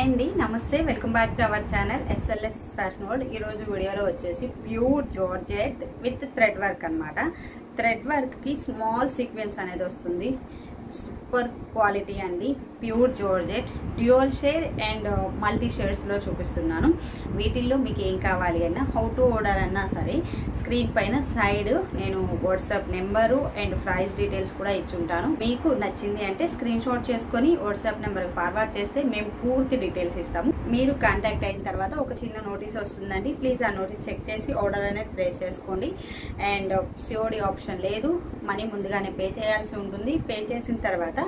Hi అండి నమస్తే welcome back to our channel SLS fashion world ఈరోజు వీడియోలో వచ్చేసి pure georgette with thread work అన్నమాట. థ్రెడ్ వర్క్కి స్మాల్ సీక్వెన్స్ అనేది వస్తుంది. సూపర్ క్వాలిటీ అండి. Pure georgette dual shade and uh, multi షేడ్స్లో చూపిస్తున్నాను. వీటిల్లో మీకు ఏం కావాలి అన్నా హౌ టు ఆర్డర్ అన్నా సరే స్క్రీన్ పైన సైడ్ నేను WhatsApp number and price details కూడా ఇచ్చుంటాను. మీకు నచ్చింది అంటే స్క్రీన్ షాట్ చేసుకొని వాట్సాప్ నెంబర్కి ఫార్వర్డ్ చేస్తే మేము పూర్తి డీటెయిల్స్ ఇస్తాము. మీరు కాంటాక్ట్ అయిన తర్వాత ఒక చిన్న నోటీస్ వస్తుందండి. ప్లీజ్ ఆ నోటీస్ చెక్ చేసి ఆర్డర్ అనేది ప్లేస్ చేసుకోండి. అండ్ సిఓడి ఆప్షన్ లేదు. మనీ ముందుగానే పే చేయాల్సి ఉంటుంది. పే చేసిన తర్వాత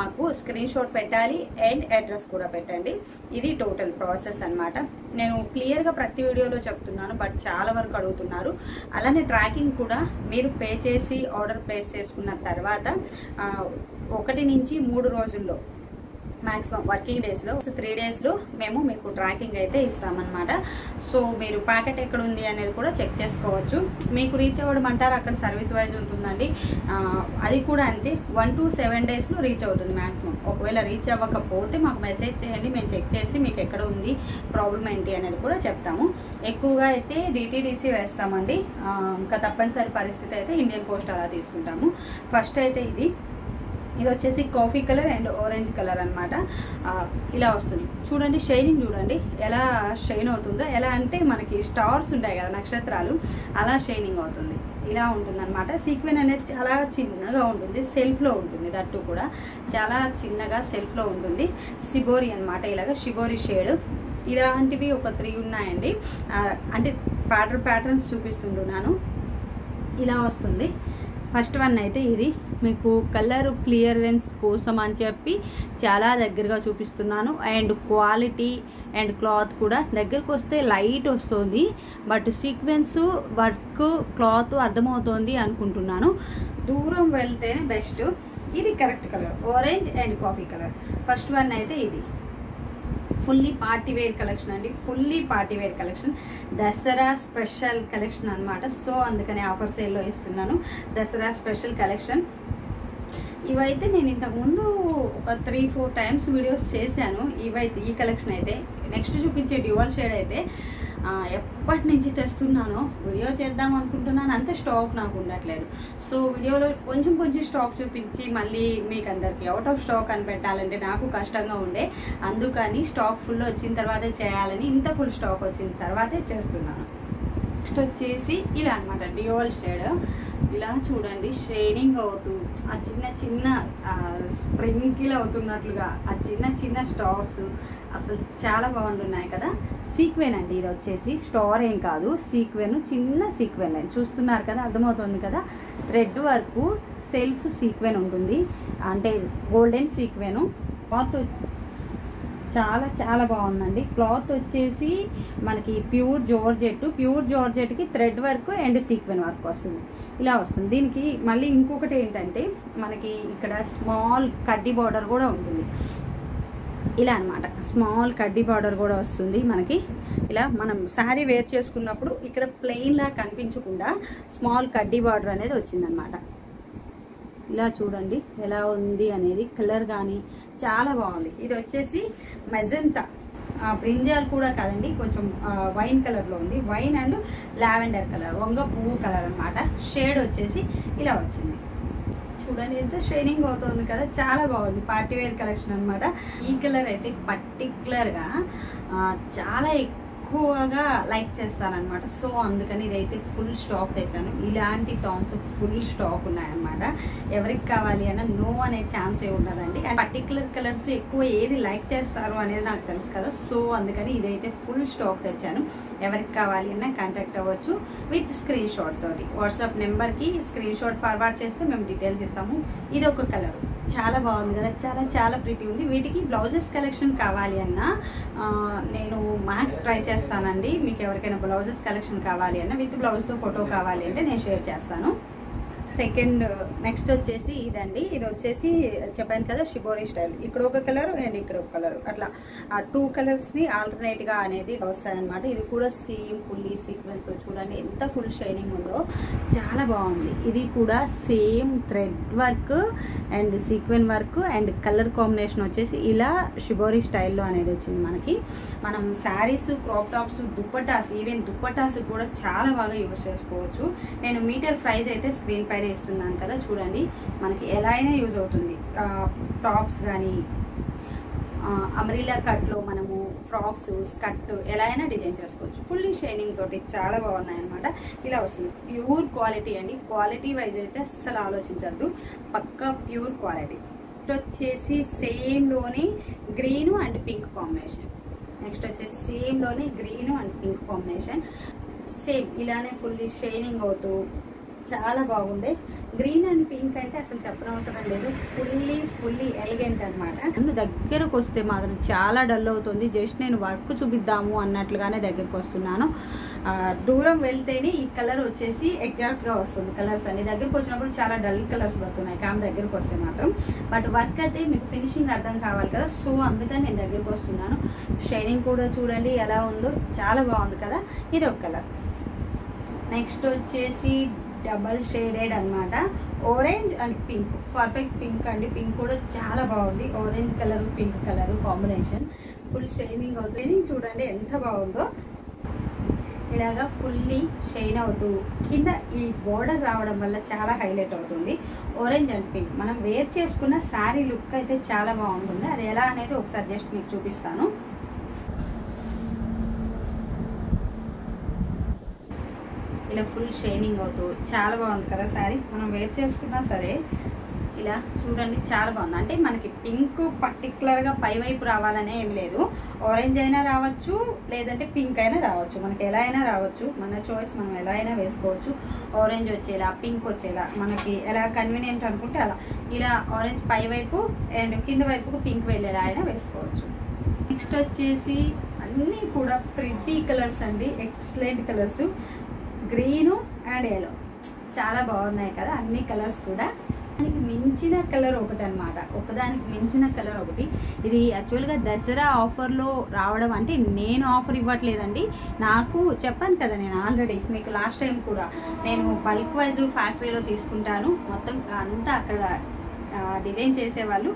మాకు స్క్రీన్ షాట్ పెట్టాలి. అండ్ అడ్రస్ కూడా పెట్టండి. ఇది టోటల్ ప్రాసెస్ అన్నమాట. నేను క్లియర్గా ప్రతి వీడియోలో చెప్తున్నాను బట్ చాలా వరకు అడుగుతున్నారు. అలానే ట్రాకింగ్ కూడా మీరు పే చేసి ఆర్డర్ ప్లేస్ చేసుకున్న తర్వాత uh, ఒకటి నుంచి మూడు రోజుల్లో మ్యాక్సిమం వర్కింగ్ డేస్లో త్రీ డేస్లో మేము మీకు ట్రాకింగ్ అయితే ఇస్తామన్నమాట. సో మీరు ప్యాకెట్ ఎక్కడ ఉంది అనేది కూడా చెక్ చేసుకోవచ్చు. మీకు రీచ్ అవ్వడం అంటారు అక్కడ సర్వీస్ వైజ్ ఉంటుందండి. అది కూడా అంతే. వన్ టు సెవెన్ డేస్లో రీచ్ అవుతుంది మ్యాక్సిమం ఒకవేళ రీచ్ అవ్వకపోతే మాకు మెసేజ్ చేయండి మేము చెక్ చేసి మీకు ఎక్కడ ఉంది ప్రాబ్లం ఏంటి అనేది కూడా చెప్తాము. ఎక్కువగా అయితే డిటీడీసీ వేస్తామండి. ఇంకా తప్పనిసరి పరిస్థితి అయితే ఇండియన్ పోస్ట్ అలా తీసుకుంటాము. ఫస్ట్ అయితే ఇది. ఇది వచ్చేసి coffee colour and orange colour అనమాట ఇలా వస్తుంది. చూడండి షైనింగ్ చూడండి. ఎలా షైన్ అవుతుందో ఎలా అంటే మనకి స్టార్స్ ఉంటాయి కదా నక్షత్రాలు అలా షైనింగ్ అవుతుంది. ఇలా ఉంటుంది అనమాట సీక్వెన్ అనేది చాలా చిన్నగా ఉంటుంది. సెల్ఫ్లో ఉంటుంది దట్టు కూడా. చాలా చిన్నగా సెల్ఫ్లో ఉంటుంది. సిబోరి అనమాట ఇలాగ షిబోరి షేడ్. ఇలాంటివి ఒక త్రీ ఉన్నాయండి. అంటే ప్యాటర్న్ ప్యాటర్న్స్ చూపిస్తుంటున్నాను. ఇలా వస్తుంది. ఫస్ట్ వన్ అయితే ఇది. మీకు కలర్ క్లియరెన్స్ కోసం అని చెప్పి చాలా దగ్గరగా చూపిస్తున్నాను. అండ్ క్వాలిటీ అండ్ క్లాత్ కూడా దగ్గరకు వస్తే లైట్ వస్తుంది. బట్ సీక్వెన్స్ వర్క్ క్లాత్ అర్థమవుతోంది అనుకుంటున్నాను. దూరం వెళ్తేనే బెస్ట్. ఇది correct colour. Orange and coffee colour. First one అయితే ఇది. ఫుల్లీ పార్టీ వేర్ కలెక్షన్ అండి. Fully party wear collection. Dasara special collection అన్నమాట. సో అందుకని ఆఫర్ సేల్లో ఇస్తున్నాను. Dasara special collection. ఇవైతే నేను ఇంతకుముందు ఒక త్రీ ఫోర్ టైమ్స్ వీడియోస్ చేశాను. ఇవైతే ఈ కలెక్షన్ అయితే. నెక్స్ట్ చూపించే డ్యువల్ షేడ్ అయితే ఎప్పటి నుంచి తెస్తున్నానో వీడియో చేద్దాం అనుకుంటున్నాను. అంత స్టాక్ నాకు ఉండట్లేదు. సో వీడియోలో కొంచెం కొంచెం స్టాక్ చూపించి మళ్ళీ మీకు అందరికి అవుట్ ఆఫ్ స్టాక్ అని పెట్టాలంటే నాకు కష్టంగా ఉండే. అందుకని స్టాక్ ఫుల్ వచ్చిన తర్వాతే చేయాలని ఇంత ఫుల్ స్టాక్ వచ్చిన తర్వాతే చేస్తున్నాను. నెక్స్ట్ వచ్చేసి ఇలా అనమాట డియోల్ షేడ్. ఇలా చూడండి షేడింగ్ అవుతూ ఆ చిన్న చిన్న స్ప్రింకిల్ అవుతున్నట్లుగా ఆ చిన్న చిన్న స్టార్స్ అసలు చాలా బాగుంటున్నాయి కదా. సీక్వెన్ అండి ఇది వచ్చేసి స్టార్ ఏం కాదు సీక్వెన్ చిన్న సీక్వెన్ లైన్. చూస్తున్నారు కదా అర్థమవుతుంది కదా. థ్రెడ్ వరకు సెల్ఫ్ సీక్వెన్ ఉంటుంది. అంటే గోల్డెన్ సీక్వెను. మొత్తం చాలా చాలా బాగుందండి. క్లాత్ వచ్చేసి మనకి pure georgette pure జార్జెట్కి thread work and sequin work వస్తుంది. ఇలా వస్తుంది. దీనికి మళ్ళీ ఇంకొకటి ఏంటంటే మనకి ఇక్కడ స్మాల్ కడ్డీ బార్డర్ కూడా ఉంటుంది. ఇలా అన్నమాట. స్మాల్ కడ్డీ బార్డర్ కూడా వస్తుంది మనకి. ఇలా మనం శారీ వేర్ చేసుకున్నప్పుడు ఇక్కడ ప్లెయిన్లా కనిపించకుండా స్మాల్ కడ్డీ బార్డర్ అనేది వచ్చిందనమాట ఇలా చూడండి ఎలా ఉంది అనేది. కలర్ కానీ చాలా బాగుంది. ఇది వచ్చేసి మెజంతా. బ్రింజాల్ కూడా కాదండి కొంచెం వైన్ కలర్లో ఉంది. వైన్ అండ్ లావెండర్ కలర్ వంగ పువ్వు కలర్ అనమాట షేడ్ వచ్చేసి ఇలా వచ్చింది. చూడండి ఎంత షైనింగ్ అవుతుంది కదా. చాలా బాగుంది పార్టీ వేర్ కలెక్షన్ అనమాట ఈ కలర్ అయితే పర్టికులర్గా చాలా ఎక్కువ ఎక్కువగా లైక్ చేస్తారనమాట సో అందుకని ఇదైతే ఫుల్ స్టాక్ తెచ్చాను. ఇలాంటి థాంగ్స్ ఫుల్ స్టాక్ ఉన్నాయన్నమాట. ఎవరికి కావాలి అన్న నో అనే ఛాన్సే ఉండదండి. అండ్ పర్టికులర్ కలర్స్ ఎక్కువ ఏది లైక్ చేస్తారు అనేది నాకు తెలుసు కదా. సో అందుకని ఇదైతే ఫుల్ స్టాక్ తెచ్చాను. ఎవరికి కావాలి అన్న కాంటాక్ట్ అవ్వచ్చు విత్ స్క్రీన్ షాట్ తోటి. వాట్సాప్ నెంబర్కి స్క్రీన్ షాట్ ఫార్వర్డ్ చేస్తే మేము డీటెయిల్స్ ఇస్తాము. ఇది ఒక కలర్. చాలా బాగుంది కదా చాలా చాలా ప్రిటీ ఉంది. వీటికి బ్లౌజెస్ కలెక్షన్ కావాలి అన్నా నేను మ్యాక్స్ ట్రై చేస్తానండి. మీకు ఎవరికైనా బ్లౌజెస్ కలెక్షన్ కావాలి అన్న విత్ బ్లౌజ్తో ఫోటో కావాలి అంటే నేను షేర్ చేస్తాను. సెకండ్ నెక్స్ట్ వచ్చేసి ఇదండి. ఇది వచ్చేసి చెప్పాను కదా షిబోరి స్టైల్. ఇక్కడ ఒక కలర్ అండ్ ఇక్కడ ఒక కలర్. అట్లా ఆ టూ కలర్స్ని ఆల్టర్నేట్గా అనేది వస్తాయన్నమాట. ఇది కూడా సేమ్ ఫుల్లీ సీక్వెన్స్తో చూడండి. ఎంత ఫుల్ షైనింగ్ ఉందో చాలా బాగుంది. ఇది కూడా same thread work and sequin work and colour combination వచ్చేసి ఇలా షిబోరి స్టైల్లో అనేది వచ్చింది మనకి. మనం saris crop tops dupattas even dupattas కూడా చాలా బాగా యూజ్ చేసుకోవచ్చు. నేను మీటర్ ప్రైస్ అయితే స్క్రీన్ పైన ఇస్తున్నాను కదా చూడండి. మనకి ఎలా అయినా యూజ్ అవుతుంది. టాప్స్ కానీ అమరీలా కట్లో మనము ఫ్రాక్స్ స్కర్ట్ ఎలా అయినా డిజైన్ చేసుకోవచ్చు. ఫుల్లీ షైనింగ్ తోటి చాలా బాగున్నాయి అనమాట ఇలా వస్తుంది. ప్యూర్ క్వాలిటీ అండి. క్వాలిటీ వైజ్ అయితే అస్సలు ఆలోచించద్దు. పక్కా ప్యూర్ క్వాలిటీ నెక్స్ట్ వచ్చేసి సేమ్లోని green and pink combination next వచ్చేసి సేమ్లోని green and pink combination same ఇలానే ఫుల్లీ షైనింగ్ అవుతూ చాలా బాగుండే. గ్రీన్ అండ్ పింక్ అంటే అసలు చెప్పనవసరం లేదు. ఫుల్లీ ఫుల్లీ ఎలిగెంట్ అనమాట నన్ను దగ్గరకు వస్తే మాత్రం చాలా డల్ అవుతుంది. జస్ట్ నేను వర్క్ చూపిద్దాము అన్నట్లుగానే దగ్గరకు వస్తున్నాను. దూరం వెళ్తేనే ఈ కలర్ వచ్చేసి ఎగ్జాక్ట్గా వస్తుంది కలర్స్ అన్ని. దగ్గరకు వచ్చినప్పుడు చాలా డల్ కలర్స్ పడుతున్నాయి క్యామ్ దగ్గరకు వస్తే మాత్రం. బట్ వర్క్ అయితే మీకు ఫినిషింగ్ అర్థం కావాలి కదా. సో అందుకని నేను దగ్గరకు వస్తున్నాను. షైనింగ్ కూడా చూడండి ఎలా ఉందో. చాలా బాగుంది కదా. ఇది ఒక కలర్ నెక్స్ట్ వచ్చేసి డబల్ షేడెడ్ అన్నమాట. Orange and pink. Perfect pink అండి. పింక్ కూడా చాలా బాగుంది. Orange colour pink colour combination. Full shining అవుతుంది. షైనింగ్ చూడండి ఎంత బాగుందో. ఇలాగా ఫుల్లీ షైన్ అవుతూ కింద ఈ బోర్డర్ రావడం వల్ల చాలా హైలైట్ అవుతుంది. Orange and pink. మనం వేర్ చేసుకున్న శారీ లుక్ అయితే చాలా బాగుంటుంది. అది ఎలా అనేది ఒకసారి జస్ట్ మీకు చూపిస్తాను. ఇలా ఫుల్ షైనింగ్ అవుతూ చాలా బాగుంది కదా శారీ. మనం వేర్ చేసుకున్నా సరే ఇలా చూడండి చాలా బాగుంది. అంటే మనకి పింక్ పర్టికులర్గా పై వైపు రావాలనే ఏం లేదు. ఆరెంజ్ అయినా రావచ్చు లేదంటే పింక్ అయినా రావచ్చు. మనకి ఎలా అయినా రావచ్చు. మన చాయిస్ మనం ఎలా అయినా వేసుకోవచ్చు. ఆరెంజ్ వచ్చేలా పింక్ వచ్చేలా మనకి ఎలా కన్వీనియంట్ అనుకుంటే అలా. ఇలా ఆరెంజ్ పై వైపు అండ్ కింద వైపుకు పింక్ వెళ్ళేలా అయినా వేసుకోవచ్చు. నెక్స్ట్ వచ్చేసి అన్నీ కూడా ప్రిటీ కలర్స్ అండి. Excellent colours green and yellow చాలా బాగున్నాయి కదా అన్ని కలర్స్ కూడా. దానికి మించిన కలర్ ఒకటి అనమాట ఒకదానికి మించిన కలర్ ఒకటి. ఇది యాక్చువల్గా దసరా ఆఫర్లో రావడం అంటే నేను ఆఫర్ ఇవ్వట్లేదండి. నాకు చెప్పాను కదా నేను ఆల్రెడీ మీకు లాస్ట్ టైం కూడా. నేను బల్క్ వైజ్ ఫ్యాక్టరీలో తీసుకుంటాను. మొత్తం అంతా అక్కడ డిజైన్ చేసేవాళ్ళు.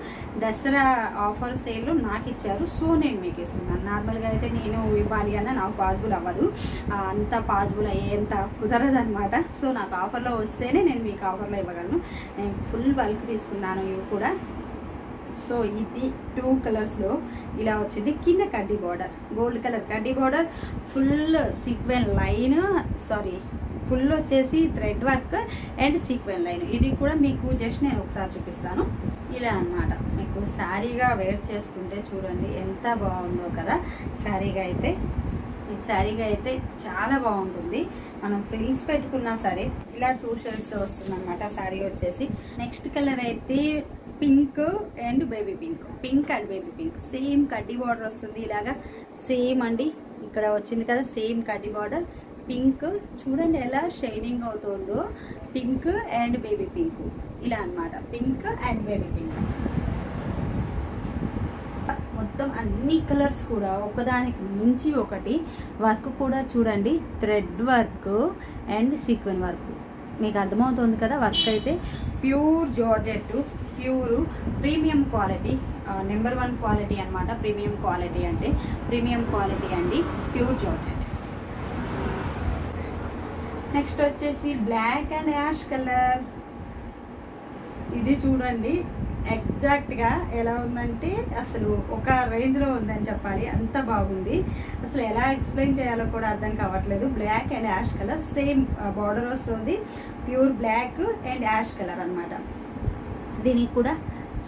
దసరా ఆఫర్ సేల్ నాకు ఇచ్చారు. సో నేను మీకు ఇస్తున్నాను. నార్మల్గా అయితే నేను ఇవ్వాలి అన్న నాకు పాసిబుల్ అవ్వదు. అంత పాసిబుల్ అయ్యేంత కుదరదు అనమాట సో నాకు ఆఫర్లో వస్తేనే నేను మీకు ఆఫర్లో ఇవ్వగలను. నేను ఫుల్ బల్క్ తీసుకున్నాను ఇవి కూడా. సో ఇది టూ కలర్స్లో ఇలా వచ్చింది. కింద కడ్డీ బార్డర్. గోల్డ్ కలర్ కడ్డీ border. Full sequin line. Sari full వచ్చేసి thread work and sequin line. ఇది కూడా మీకు జస్ట్ నేను ఒకసారి చూపిస్తాను. ఇలా అన్నమాట. మీకు శారీగా వేర్ చేసుకుంటే చూడండి ఎంత బాగుందో కదా. శారీగా అయితే శారీగా అయితే చాలా బాగుంటుంది. మనం ఫ్రిల్స్ పెట్టుకున్నా సరే ఇలా టూ షేడ్స్లో వస్తుందన్నమాట శారీ వచ్చేసి. నెక్స్ట్ కలర్ అయితే pink and baby pink. Pink and baby pink. Same కడ్డీ బార్డర్ వస్తుంది ఇలాగా. సేమ్ అండి. ఇక్కడ వచ్చింది కదా సేమ్ కడ్డీ బార్డర్. పింక్. చూడండి ఎలా షైనింగ్ అవుతుందో. Pink and baby pink. ఇలా అన్నమాట. Pink and baby pink. మొత్తం అన్ని కలర్స్ కూడా ఒకదానికి మించి ఒకటి వర్క్ కూడా చూడండి. Thread work and sequin work. మీకు అర్థమవుతుంది కదా? వర్క్ అయితే pure georgette pure premium quality number one quality అనమాట ప్రీమియం క్వాలిటీ అంటే ప్రీమియం క్వాలిటీ అండి. Pure georgette. నెక్స్ట్ వచ్చేసి బ్లాక్ అండ్ యాష్ కలర్. ఇది చూడండి ఎగ్జాక్ట్గా ఎలా ఉందంటే అసలు ఒక రేంజ్లో ఉందని చెప్పాలి. అంత బాగుంది. అసలు ఎలా ఎక్స్ప్లెయిన్ చేయాలో కూడా అర్థం కావట్లేదు. Black and ash colour same border వస్తుంది. Pure black and ash colour అనమాట దీనికి కూడా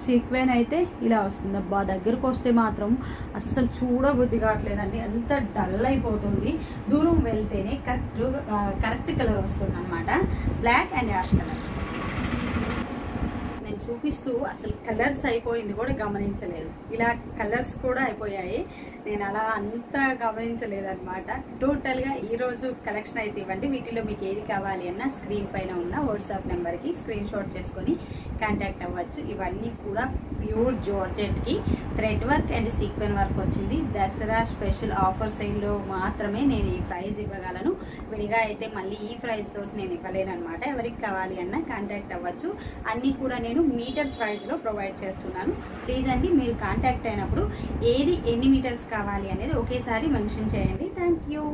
సీక్వెన్ అయితే ఇలా వస్తుంది. అబ్బా దగ్గరకు వస్తే మాత్రం అస్సలు చూడబుద్ధి కావట్లేదండి. అంత డల్ అయిపోతుంది. దూరం వెళ్తేనే కరెక్ట్ కరెక్ట్ కలర్ వస్తుంది అనమాట బ్లాక్ అండ్ యాష్ కలర్. చూపిస్తూ అసలు కలర్స్ అయిపోయింది కూడా గమనించలేదు. ఇలా కలర్స్ కూడా అయిపోయాయి. నేను అలా అంత గమనించలేదు అనమాట టోటల్గా ఈరోజు కలెక్షన్ అయితే ఇవ్వండి. వీటిలో మీకు ఏది కావాలి అన్న స్క్రీన్ పైన ఉన్న వాట్సాప్ నెంబర్కి స్క్రీన్ షాట్ చేసుకొని కాంటాక్ట్ అవ్వచ్చు. ఇవన్నీ కూడా pure జార్జెట్కి thread work and sequin work వచ్చింది. దసరా స్పెషల్ ఆఫర్ సైల్లో మాత్రమే నేను ఈ ప్రైజ్ ఇవ్వగలను. విడిగా అయితే మళ్ళీ ఈ ప్రైజ్ తోటి నేను ఇవ్వలేను అనమాట ఎవరికి కావాలి అన్నా కాంటాక్ట్ అవ్వచ్చు. అన్నీ కూడా నేను మీటర్ ప్రైజ్లో ప్రొవైడ్ చేస్తున్నాను. ప్లీజ్ అండి మీరు కాంటాక్ట్ అయినప్పుడు ఏది ఎన్ని మీటర్స్ కావాలి అనేది ఒకేసారి మెన్షన్ చేయండి. Thank you.